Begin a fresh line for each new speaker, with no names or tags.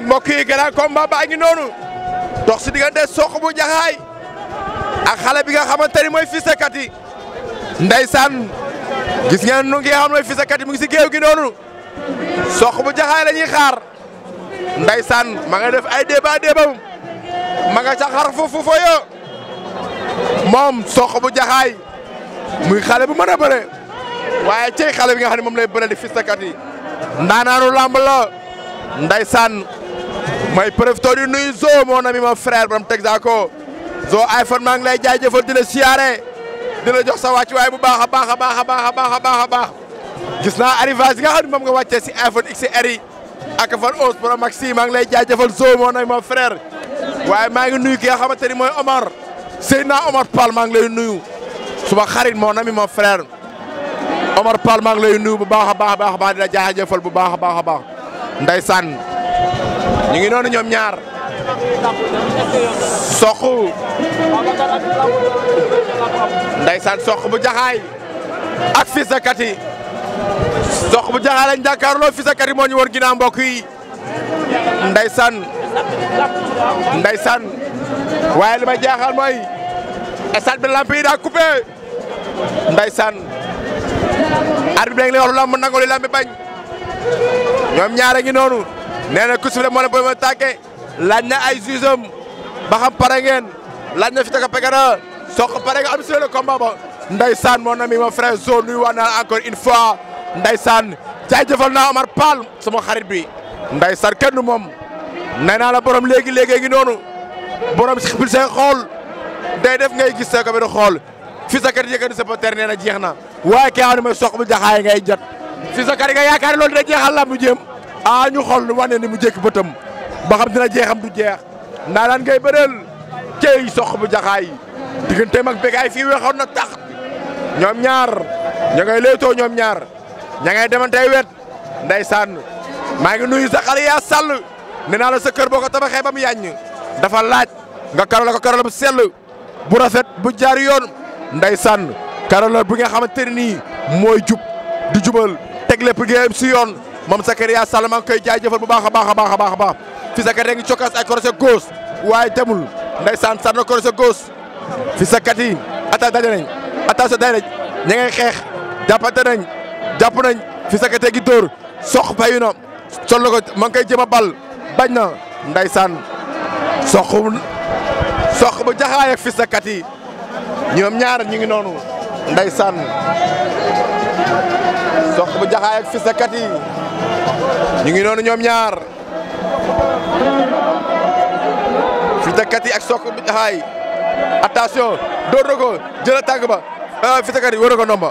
mbokk yi grand combat baa ngi noonu dox si diggante soq bu jaxaay ak xale bi nga xamante ni mooy Fils de Katy ndeysaan gis ngeen nu ngi xam mooy Fils de Katy mu ngi si géew gi noonu soq bu jaxaay la ñuy xaar ndeysaan ma nga def ay débat débam ma nga ca xar foofu fooyo moom soq bu jaxaay muy xale bu mën a bëre waaye cey xale bi nga xam ne moom lay bëre di fistakat yi ndaanaanu làmb la ndaysaan may profité di nuyu Zo mon ami mon frère borom Texaco Zo iPhone maa ngi lay jaajëfal di la siyaare di la jox sa wàccuwaay bu baax a baax a baax a baax a baax a baax gis naa arrivage yi nga xam ne moom nga wàccee si iPhone XR yi ak fan os pro maxi maa ngi lay jaajëfal Zo moo nag mon frère waaye maa ngi nuyu ki nga xamante ni mooy Omar Seydina Omar Pall maa ngi lay nuyu suma xarit moo nami mon frère Omar Pall maa ngi lay nuyu bu baax a baax a baax a baax di la jaajëfal bu baax a baax a baax ndeysaan ñu ngi noonu ñoom ñaar soq ndeysaan soq bu jaxaay ak Fils de Katy sox bu jaxaa lañ jàkkaarloo Fils de Katy moo ñu woon ginnaaw mbokk yi ndeysaan ndeysaan waaye li ma jaaxal mooy stade bi lamp yi daa coupé ndeysaan arbitre bi léegi la wax lu lamb nangu li lamb bañ ñoom ñaare ngi noonu nee na ku sifle moo la booy ma tàggee laaj na ay jugeem ba xam pare ngeen laaj na fi taka pegana soq pare nga am si le combat ba ndeysaan mon ami mon frère Zo nuyu waa naa encore une fois ndeysaan jaajëfal naa Omar Pall sama xarit bi ndeysaan kenn du moom nee naa la borom léegi léegi ngi noonu borom si xipil say xool day def ngay gis sa ko bi xool fi sa kër yëkkati sa poteer nee na jeex na waaye ki nga xam ne mooy soq bu jaxaay ngay jot fi sa kër nga yaakaar loolu dina jeexal lamb jéem ah ñu xool lu wane ni mu jékki bëtam ba xam dina jeexam du jeex naa daan ngay bëreel cey soq bu jaxaay digganteem ak bégaay fii weexoon na tax ñoom ñaar ña ngay léetoo ñoom ñaar ña ngay demantey wet ndeysaan maa ngi nuyu sa xale yaa sàll nee naa la sa kër boo ko tabaxee ba mu yàññ dafa laaj nga karole ko karole bu sell bu rafet bu jaar yoon ndeysaan Karole bi nga xamante ne nii mooy jub di jubal teg lépp géeyam si yoon moom Zakaria Sall maa ngi koy jaajëfal bu baax a baax a baax a baax a baax fi Zakaria ngi cokkaas ay crochet gauche waaye demul ndeysaan sànni na crochet gauche fi sa kat yi atta daje nañ attention daje nañ ña ngay xeex jàppante nañ jàpp nañ fi sa kat gi dóor sox fayu na sol na ko ma ngi koy jéem a bal bañ na ndaysaan soq soq bu jaxaay ak fils de kat yi ñoom ñaar ñu ngi noonu ndaysaan soq bu jaxaay ak fils de kat yi ñu ngi noonu ñoom ñaar fils de kat yi ak soq bu jaxaay attention door na ko jëla tànk ba fils de kat yi war na ko nomba